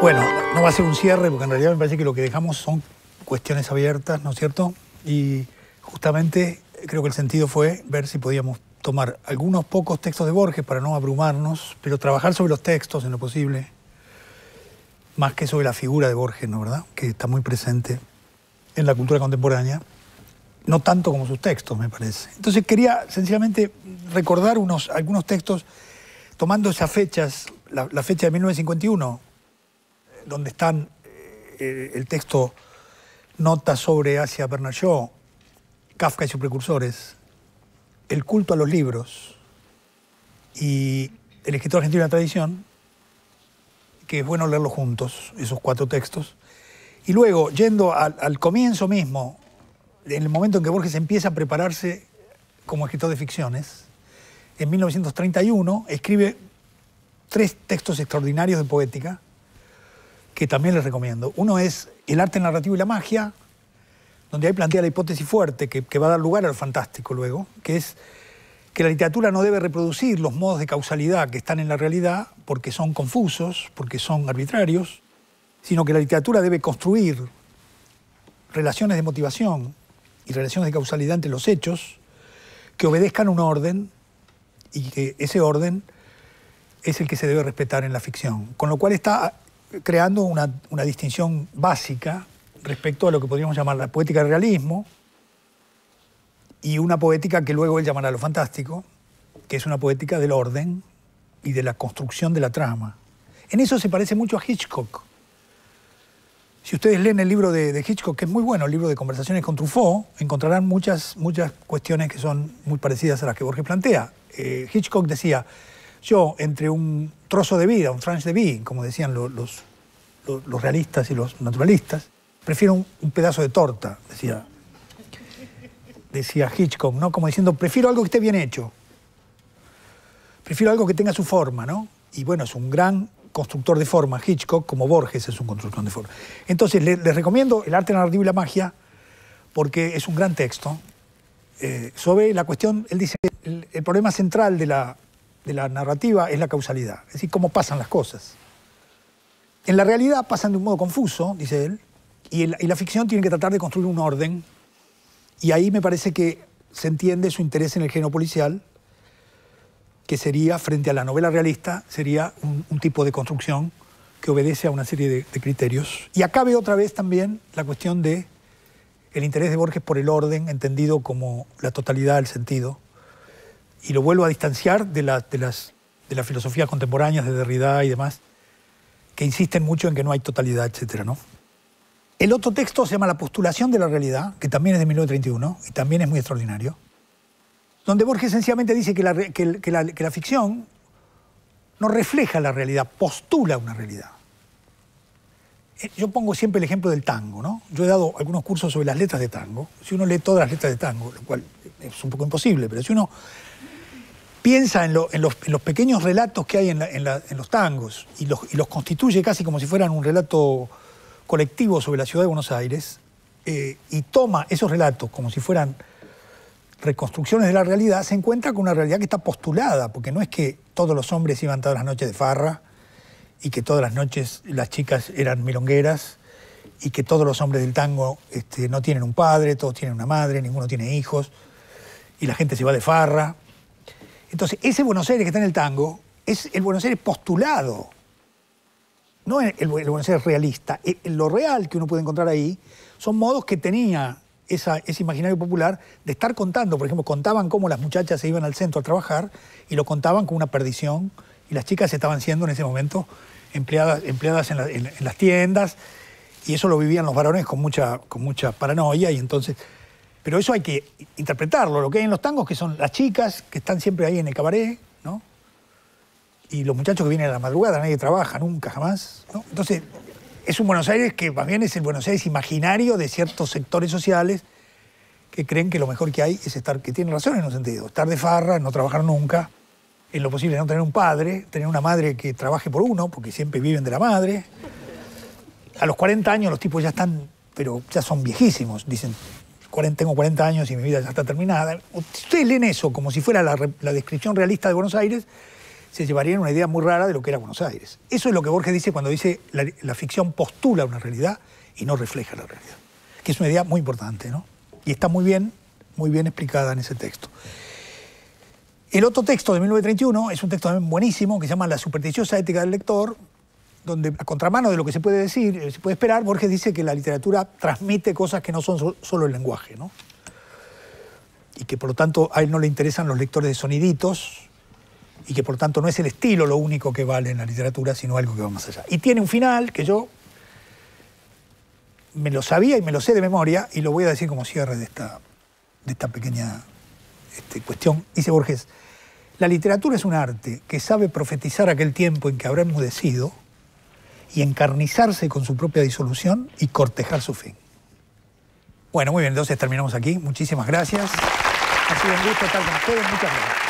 Bueno, no va a ser un cierre porque en realidad me parece que lo que dejamos son cuestiones abiertas, ¿no es cierto? Y justamente creo que el sentido fue ver si podíamos tomar algunos pocos textos de Borges para no abrumarnos, pero trabajar sobre los textos en lo posible, más que sobre la figura de Borges, ¿no verdad? Que está muy presente en la cultura contemporánea, no tanto como sus textos, me parece. Entonces quería sencillamente recordar unos, algunos textos tomando esas fechas, la, la fecha de 1951, donde están eh, el texto Nota sobre Asia Bernard Shaw, Kafka y sus precursores, El culto a los libros y El escritor argentino de la tradición, que es bueno leerlos juntos, esos cuatro textos. Y luego, yendo al comienzo mismo, en el momento en que Borges empieza a prepararse como escritor de ficciones, en 1931 escribe tres textos extraordinarios de poética, que también les recomiendo. Uno es El arte narrativo y la magia, donde ahí plantea la hipótesis fuerte que, va a dar lugar a lo fantástico luego, que es que la literatura no debe reproducir los modos de causalidad que están en la realidad porque son confusos, porque son arbitrarios, sino que la literatura debe construir relaciones de motivación y relaciones de causalidad entre los hechos que obedezcan un orden y que ese orden es el que se debe respetar en la ficción. Con lo cual está creando una, una distinción básica respecto a lo que podríamos llamar la poética del realismo y una poética que luego él llamará lo fantástico, que es una poética del orden y de la construcción de la trama. En eso se parece mucho a Hitchcock. Si ustedes leen el libro de, Hitchcock, que es muy bueno, el libro de conversaciones con Truffaut, encontrarán muchas, muchas cuestiones que son muy parecidas a las que Borges plantea. Eh, Hitchcock decía, yo entre un trozo de vida, un tranche de vie, como decían los, los, realistas y los naturalistas, prefiero un, pedazo de torta, decía, decía Hitchcock, ¿no? Como diciendo, prefiero algo que esté bien hecho. Prefiero algo que tenga su forma, ¿no? Y bueno, es un gran constructor de forma, Hitchcock, como Borges es un constructor de forma. Entonces, les, recomiendo El arte narrativo y la magia, porque es un gran texto. Eh, sobre la cuestión, él dice, el problema central de la, de la narrativa es la causalidad, es decir, cómo pasan las cosas. En la realidad pasan de un modo confuso, dice él, y, la ficción tiene que tratar de construir un orden, y ahí me parece que se entiende su interés en el género policial, que sería, frente a la novela realista, sería un, tipo de construcción que obedece a una serie de, de, criterios. Y acá veo otra vez también la cuestión de el interés de Borges por el orden, entendido como la totalidad del sentido, y lo vuelvo a distanciar de, la, de, las, de las filosofías contemporáneas de Derrida y demás, que insisten mucho en que no hay totalidad, etc. ¿no? El otro texto se llama La postulación de la realidad, que también es de 1931 y también es muy extraordinario, donde Borges sencillamente dice que la, que, la, que la ficción no refleja la realidad, postula una realidad. Eh, yo pongo siempre el ejemplo del tango, ¿no? Yo he dado algunos cursos sobre las letras de tango. Si uno lee todas las letras de tango, lo cual es un poco imposible, pero si uno piensa en, lo, en, los, en los, pequeños relatos que hay en, la, la, en los tangos y los, y los, constituye casi como si fueran un relato colectivo sobre la ciudad de Buenos Aires, eh, y toma esos relatos como si fueran reconstrucciones de la realidad, se encuentra con una realidad que está postulada, porque no es que todos los hombres iban todas las noches de farra y que todas las noches las chicas eran milongueras y que todos los hombres del tango este, no tienen un padre, todos tienen una madre, ninguno tiene hijos y la gente se va de farra. Entonces, ese Buenos Aires que está en el tango es el Buenos Aires postulado, no el, el Buenos Aires realista. El, lo real que uno puede encontrar ahí son modos que tenía esa, ese imaginario popular de estar contando. Por ejemplo, contaban cómo las muchachas se iban al centro a trabajar y lo contaban con una perdición y las chicas estaban siendo en ese momento empleadas, empleadas en, en las tiendas y eso lo vivían los varones con mucha, con mucha paranoia y entonces... Pero eso hay que interpretarlo, lo que hay en los tangos, que son las chicas que están siempre ahí en el cabaret, ¿no? Y los muchachos que vienen a la madrugada, nadie trabaja nunca, jamás, ¿no? Entonces, es un Buenos Aires que más bien es el Buenos Aires imaginario de ciertos sectores sociales que creen que lo mejor que hay es estar, que tienen razón en un sentido, estar de farra, no trabajar nunca, en lo posible no tener un padre, tener una madre que trabaje por uno, porque siempre viven de la madre. A los 40 años los tipos ya están, pero ya son viejísimos, dicen, 40, tengo 40 años y mi vida ya está terminada. Ustedes leen eso como si fuera la, descripción realista de Buenos Aires, se llevarían una idea muy rara de lo que era Buenos Aires. Eso es lo que Borges dice cuando dice la, la ficción postula una realidad y no refleja la realidad, que es una idea muy importante, ¿no? Y está muy bien, muy bien explicada en ese texto. El otro texto de 1931 es un texto también buenísimo que se llama La supersticiosa ética del lector, donde a contramano de lo que se puede decir, eh, se puede esperar, Borges dice que la literatura transmite cosas que no son so- solo el lenguaje, ¿no? Y que por lo tanto a él no le interesan los lectores de soniditos y que por lo tanto no es el estilo lo único que vale en la literatura, sino algo que va más allá. Y tiene un final que yo me lo sabía y me lo sé de memoria y lo voy a decir como cierre de esta, de esta pequeña este, cuestión. Dice Borges, la literatura es un arte que sabe profetizar aquel tiempo en que habrá enmudecido y encarnizarse con su propia disolución y cortejar su fin. Bueno, muy bien, entonces terminamos aquí. Muchísimas gracias. Ha sido un gusto estar con ustedes. Muchas gracias.